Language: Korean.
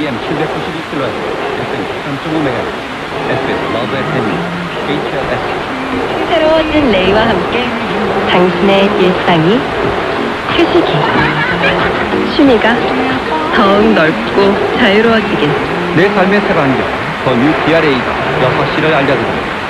AM 792kHz, FM 3.5MHz, SBS Love FM, HLS. 새로워진 Ray와 함께 당신의 일상이 휴식이 취미가 더욱 넓고 자유로워지길 내 삶의 새 반경, 더뉴 DRA가 6시를 알려드립니다.